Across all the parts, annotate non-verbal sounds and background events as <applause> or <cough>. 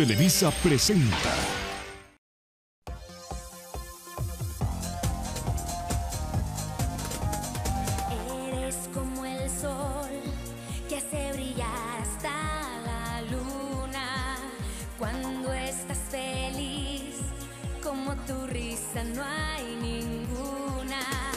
Televisa presenta. Eres como el sol que hace brillar hasta la luna. Cuando estás feliz, como tu risa no hay ninguna.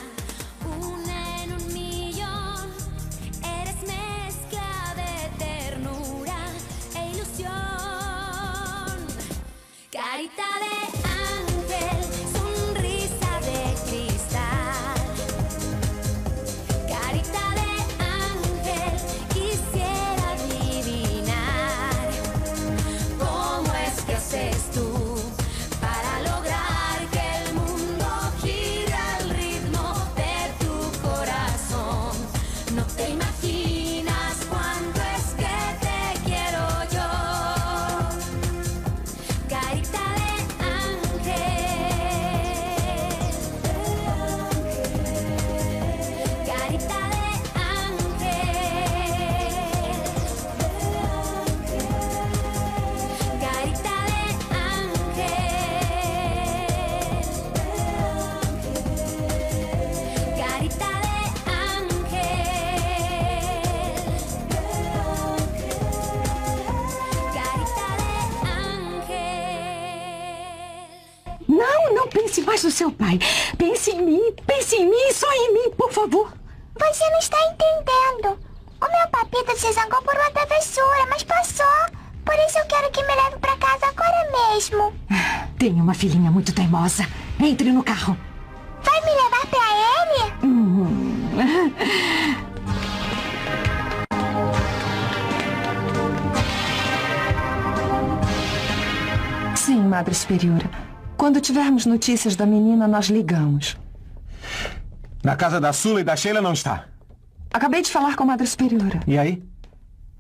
Mais no seu pai. Pense em mim, pense em mim, só em mim, por favor. Você não está entendendo. O meu papito se zangou por uma travessura, mas passou. Por isso eu quero que me leve pra casa agora mesmo. Tenho uma filhinha muito teimosa. Entre no carro. Vai me levar pra ele? Sim, Madre Superiora. Quando tivermos notícias da menina, nós ligamos. Na casa da Sula e da Sheila não está. Acabei de falar com a Madre Superiora. E aí?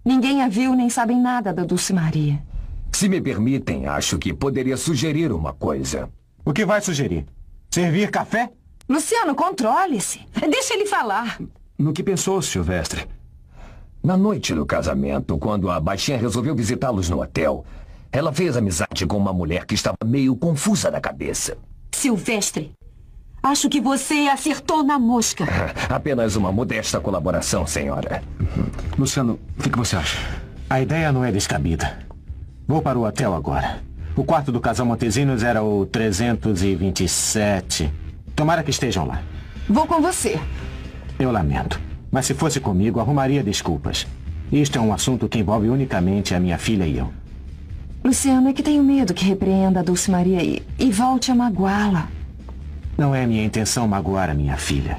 Ninguém a viu nem sabem nada da Dulce Maria. Se me permitem, acho que poderia sugerir uma coisa. O que vai sugerir? Servir café? Luciano, controle-se. Deixa ele falar. No que pensou, Silvestre? Na noite do casamento, quando a baixinha resolveu visitá-los no hotel, ela fez amizade com uma mulher que estava meio confusa da cabeça. Silvestre, acho que você acertou na mosca. Apenas uma modesta colaboração, senhora. Luciano, o que, que você acha? A ideia não é descabida. Vou para o hotel agora. O quarto do casal Montesinos era o 327. Tomara que estejam lá. Vou com você. Eu lamento. Mas se fosse comigo, arrumaria desculpas. Isto é um assunto que envolve unicamente a minha filha e eu. Luciano, é que tenho medo que repreenda a Dulce Maria e, e volte a magoá-la. Não é minha intenção magoar a minha filha.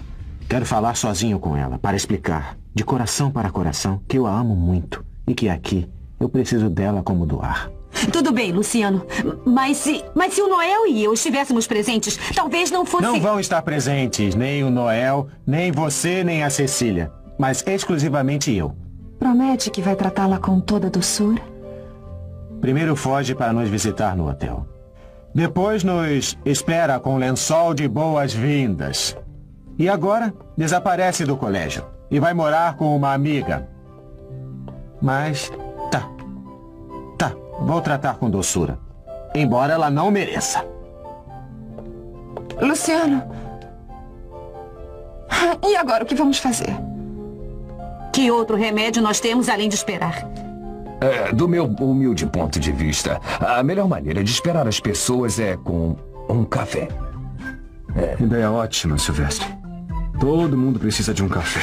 Quero falar sozinho com ela, para explicar, de coração para coração, que eu a amo muito e que aqui eu preciso dela como do ar. Tudo bem, Luciano. Mas se, mas se o Noel e eu estivéssemos presentes, talvez não fosse... Não vão estar presentes nem o Noel, nem você, nem a Cecília, mas exclusivamente eu. Promete que vai tratá-la com toda doçura? Primeiro foge para nos visitar no hotel. Depois nos espera com lençol de boas-vindas. E agora desaparece do colégio e vai morar com uma amiga. Mas tá. Tá, vou tratar com doçura. Embora ela não mereça. Luciano. E agora o que vamos fazer? Que outro remédio nós temos além de esperar? É, do meu humilde ponto de vista, a melhor maneira de esperar as pessoas é com um café. Ideia ótima, Silvestre. Todo mundo precisa de um café.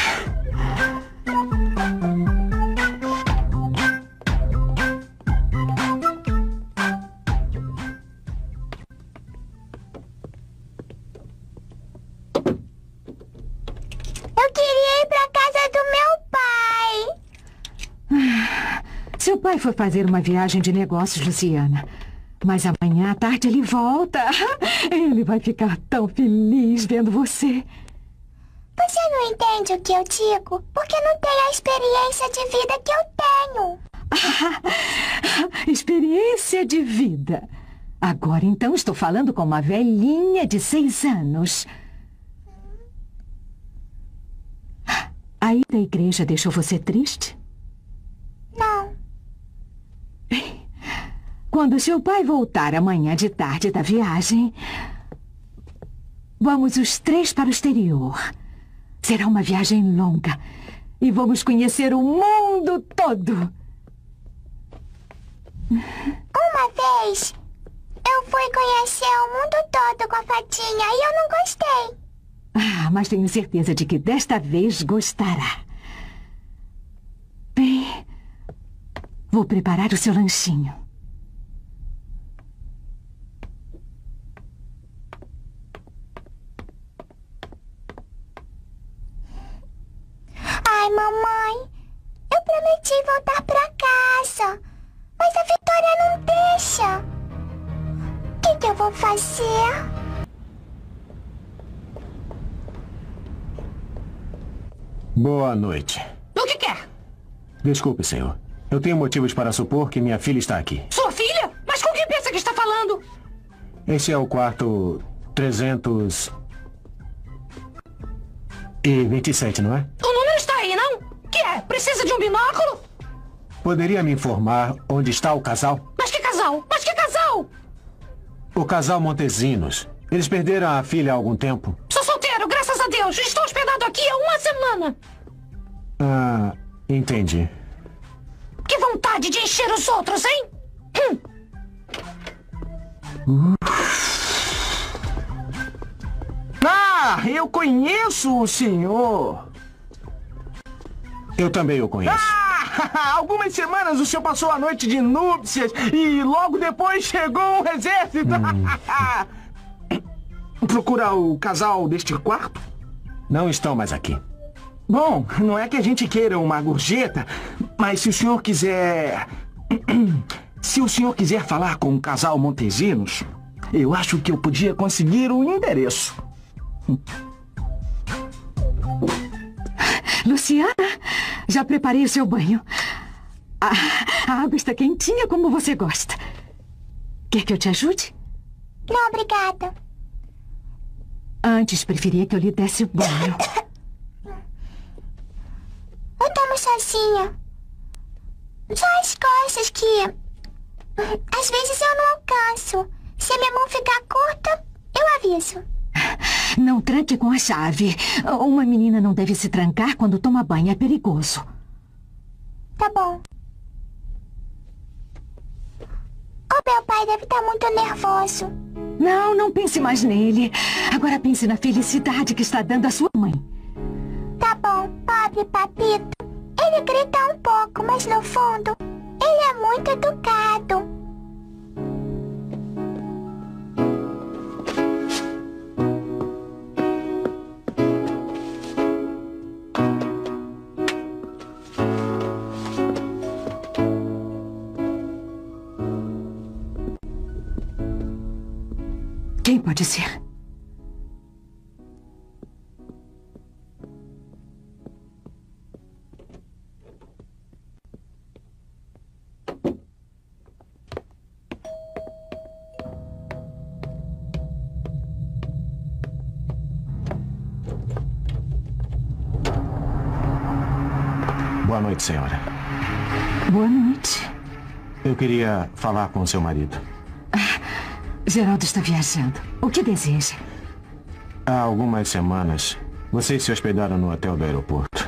Seu pai foi fazer uma viagem de negócios, Luciana. Mas amanhã à tarde ele volta. <laughs> Ele vai ficar tão feliz vendo você. Você não entende o que eu digo? Porque não tem a experiência de vida que eu tenho. <laughs> Experiência de vida. Agora então estou falando com uma velhinha de seis anos. A ida à igreja deixou você triste? Não. Quando seu pai voltar amanhã de tarde da viagem, vamos os três para o exterior. Será uma viagem longa e vamos conhecer o mundo todo. Uma vez, eu fui conhecer o mundo todo com a Fatinha e eu não gostei. Ah, mas tenho certeza de que desta vez gostará. Bem, vou preparar o seu lanchinho. Mamãe, eu prometi voltar pra casa, mas a Vitória não deixa. O que, que eu vou fazer? Boa noite. O que quer? Desculpe, senhor. Eu tenho motivos para supor que minha filha está aqui. Sua filha? Mas com quem pensa que está falando? Este é o quarto 300 e 27, não é? Precisa de um binóculo? Poderia me informar onde está o casal? Mas que casal? Mas que casal? O casal Montesinos. Eles perderam a filha há algum tempo. Sou solteiro, graças a Deus. Estou hospedado aqui há uma semana. Ah, entendi. Que vontade de encher os outros, hein? Hum. Ah, eu conheço o senhor. Eu também o conheço. Ah, <laughs> algumas semanas o senhor passou a noite de núpcias e logo depois chegou um exército. <laughs> Procura o casal deste quarto? Não estão mais aqui. Bom, não é que a gente queira uma gorjeta, mas se o senhor quiser... <clears throat> Se o senhor quiser falar com o casal Montesinos, eu acho que eu podia conseguir o endereço. Luciana, já preparei o seu banho. A, a água está quentinha como você gosta. Quer que eu te ajude? Não, obrigada. Antes preferia que eu lhe desse o banho. Eu tomo sozinha. Só as costas que... Às vezes eu não alcanço. Se a minha mão ficar curta, eu aviso. Não tranque com a chave. Uma menina não deve se trancar quando toma banho. É perigoso. Tá bom. O meu pai deve estar muito nervoso. Não, não pense mais nele. Agora pense na felicidade que está dando à sua mãe. Tá bom, pobre papito. Ele grita um pouco, mas no fundo, ele é muito educado. Pode ser? Boa noite, senhora. Boa noite. Eu queria falar com seu marido. Geraldo está viajando. O que deseja? Há algumas semanas, vocês se hospedaram no hotel do aeroporto.